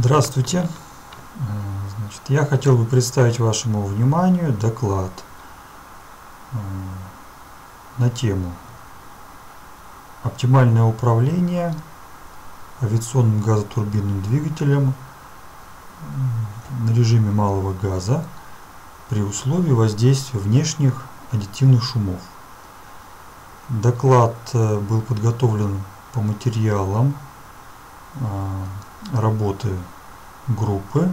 Здравствуйте. Э, Значит, я хотел бы представить вашему вниманию доклад э, на тему оптимальное управление авиационным газотурбинным двигателем э, на режиме малого газа при условии воздействия внешних аддитивных шумов. Доклад был подготовлен по материалам работы группы,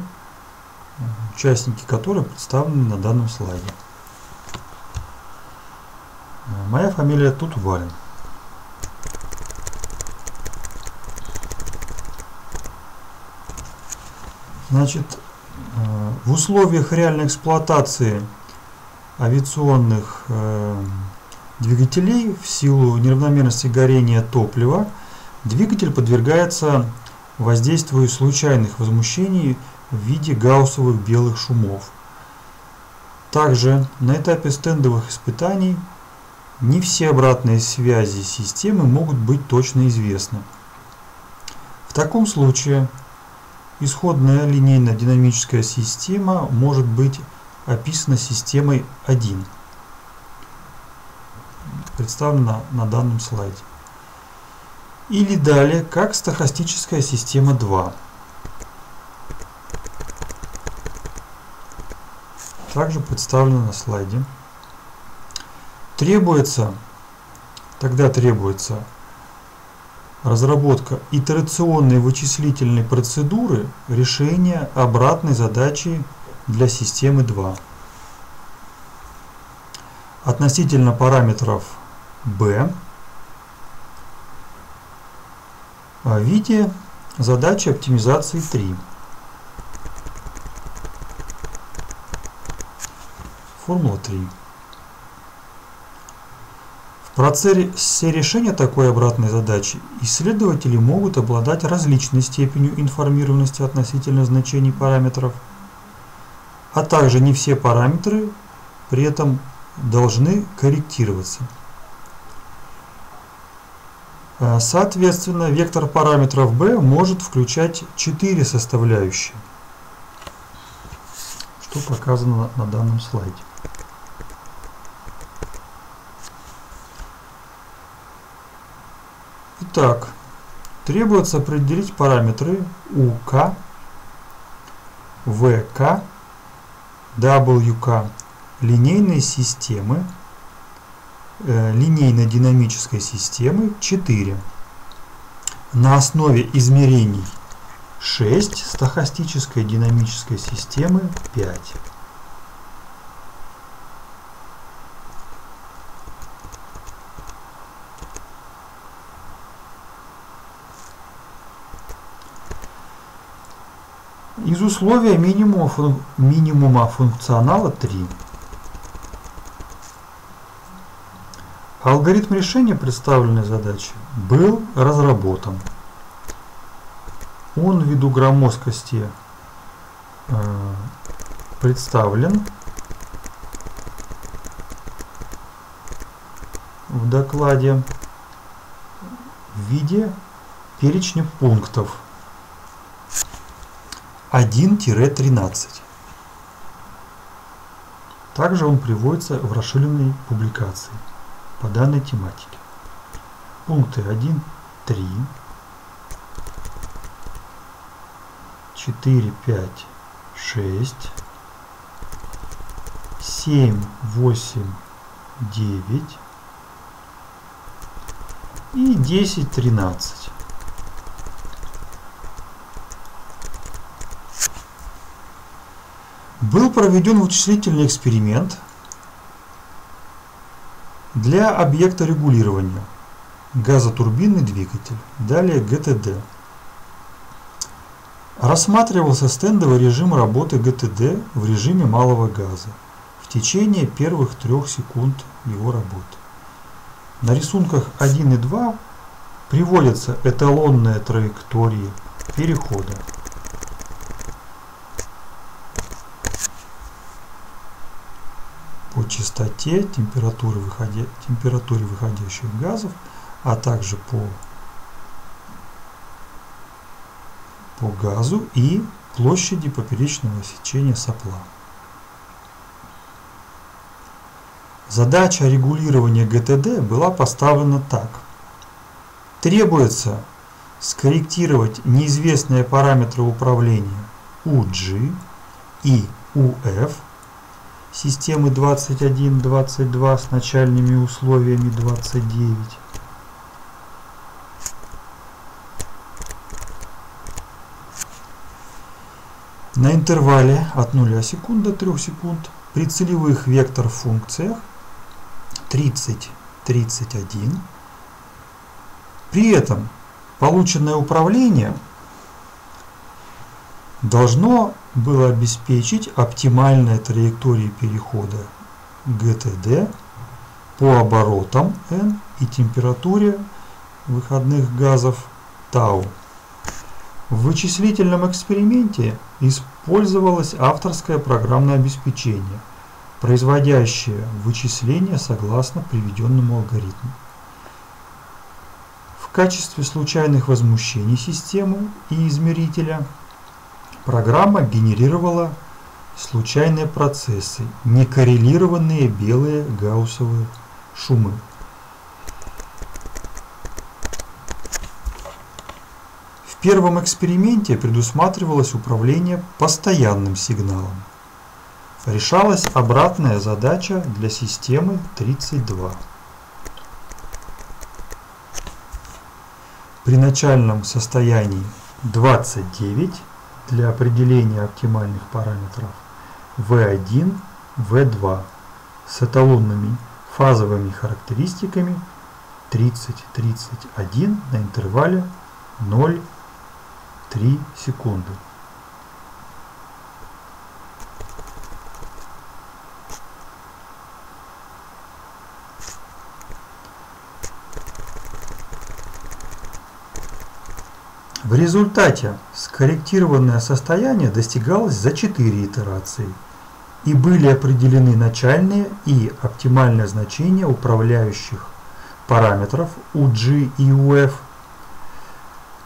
участники которой представлены на данном слайде. Моя фамилия тут Валин. Значит, в условиях реальной эксплуатации авиационных двигателей в силу неравномерности горения топлива двигатель подвергается воздействию случайных возмущений в виде гауссовых белых шумов. Также на этапе стендовых испытаний не все обратные связи системы могут быть точно известны. В таком случае исходная линейно-динамическая система может быть описана системой 1, представлена на данном слайде. Или далее, как стохастическая система 2. Также представлено на слайде. Требуется, тогда требуется разработка итерационной вычислительной процедуры решения обратной задачи для системы 2. Относительно параметров b в виде задачи оптимизации 3. Формула 3. В процессе решения такой обратной задачи исследователи могут обладать различной степенью информированности относительно значений параметров, а также не все параметры при этом должны корректироваться. Э, соответственно, вектор параметров b может включать четыре составляющие, что показано на данном слайде. Итак, требуется определить параметры UK, VK, WK линейной системы линейно-динамической системы 4. На основе измерений 6 стохастической динамической системы 5. Из условия минимума, минимума функционала 3. Алгоритм решения представленной задачи был разработан. Он ввиду громоздкости э, представлен в докладе в виде перечня пунктов 1-13. Также он приводится в расширенной публикации по данной тематике. Пункты 1, 3, 4, 5, 6, 7, 8, 9 и 10, 13. Был проведен вычислительный эксперимент – для объекта регулирования газотурбинный двигатель, далее ГТД. Рассматривался стендовый режим работы ГТД в режиме малого газа в течение первых трех секунд его работы. На рисунках 1 и 2 приводятся эталонные траектории перехода по частоте, температуре, выходя, температуре выходящих газов, а также по по газу и площади поперечного сечения сопла. Задача регулирования ГТД была поставлена так. Требуется скорректировать неизвестные параметры управления UG и UF системы 21-22 с начальными условиями 29. На интервале от 0 секунд до 3 секунд при целевых вектор функциях 30-31. При этом полученное управление должно было обеспечить оптимальные траектории перехода ГТД по оборотам N и температуре выходных газов тау. В вычислительном эксперименте использовалось авторское программное обеспечение, производящее вычисления согласно приведенному алгоритму. В качестве случайных возмущений системы и измерителя программа генерировала случайные процессы, некоррелированные белые гауссовые шумы. В первом эксперименте предусматривалось управление постоянным сигналом. Решалась обратная задача для системы 32. При начальном состоянии 29 для определения оптимальных параметров V1, V2 с эталонными фазовыми характеристиками 30-31 на интервале 0 3 секунды. В результате скорректированное состояние достигалось за 4 итерации и были определены начальные и оптимальные значения управляющих параметров UG и UF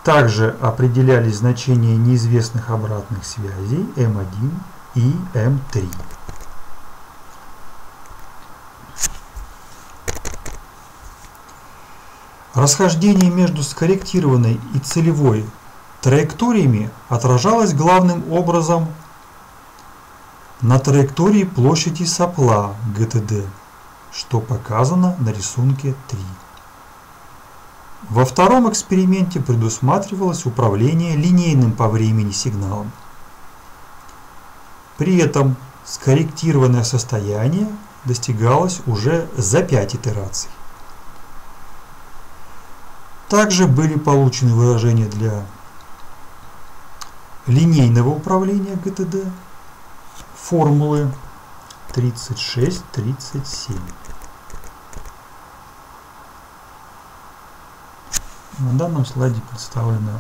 также определялись значения неизвестных обратных связей М1 и М3. Расхождение между скорректированной и целевой траекториями отражалось главным образом на траектории площади сопла ГТД, что показано на рисунке 3. Во втором эксперименте предусматривалось управление линейным по времени сигналом. При этом скорректированное состояние достигалось уже за 5 итераций. Также были получены выражения для линейного управления ГТД, формулы 36-37. На данном слайде представлена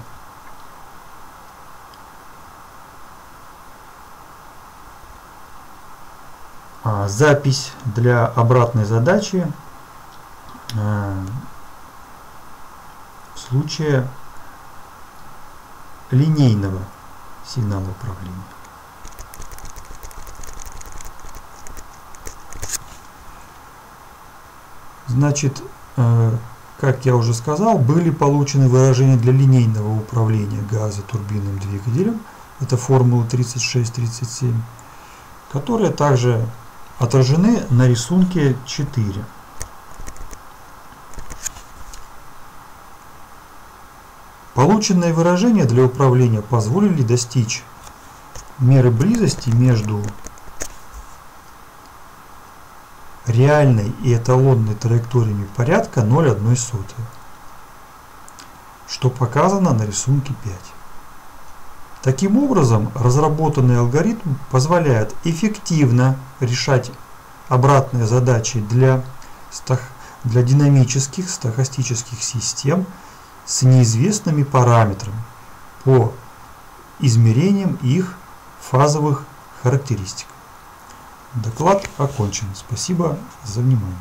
запись для обратной задачи в случае линейного сигнала управления. Значит, э, как я уже сказал, были получены выражения для линейного управления газотурбинным двигателем. Это формула 36-37, которые также отражены на рисунке 4. Полученные выражения для управления позволили достичь меры близости между реальной и эталонной траекториями порядка 0,1, что показано на рисунке 5. Таким образом, разработанный алгоритм позволяет эффективно решать обратные задачи для, для динамических стохастических систем с неизвестными параметрами по измерениям их фазовых характеристик. Доклад окончен. Спасибо за внимание.